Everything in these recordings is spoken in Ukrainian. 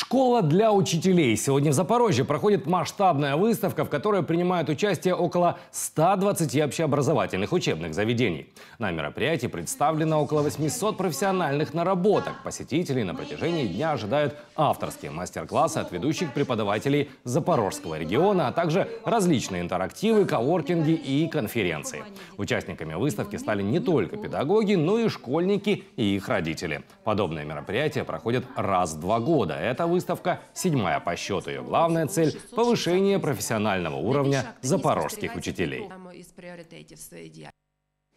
Школа для учителей. Сегодня в Запорожье проходит масштабная выставка, в которой принимают участие около 120 общеобразовательных учебных заведений. На мероприятии представлено около 800 профессиональных наработок. Посетителей на протяжении дня ожидают авторские мастер-классы от ведущих преподавателей Запорожского региона, а также различные интерактивы, коворкинги и конференции. Участниками выставки стали не только педагоги, но и школьники и их родители. Подобные мероприятия проходят раз в два года. Эта выставка седьмая по счету. Ее главная цель – повышение профессионального уровня запорожских учителей.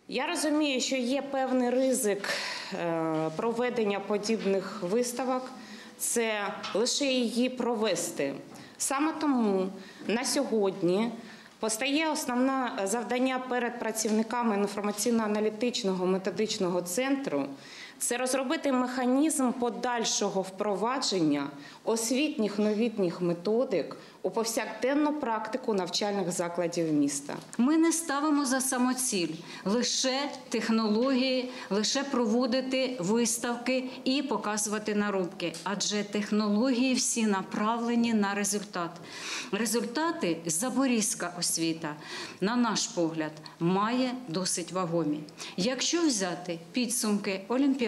Я розумію, що є певний ризик е, проведення подібних виставок. Це лише її провести. Саме тому на сьогодні постає основне завдання перед працівниками інформаційно-аналітичного методичного центру. Це розробити механізм подальшого впровадження освітніх новітніх методик у повсякденну практику навчальних закладів міста. Ми не ставимо за самоціль лише технології, лише проводити виставки і показувати наробки, адже технології всі направлені на результат. Результати Запорізька освіта, на наш погляд, має досить вагомі. Якщо взяти підсумки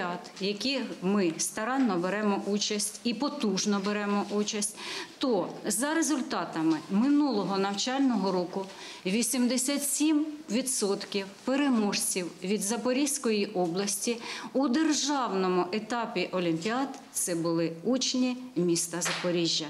олімпіад, які ми старанно беремо участь і потужно беремо участь, то за результатами минулого навчального року 87% переможців від Запорізької області у державному етапі олімпіад це були учні міста Запоріжжя.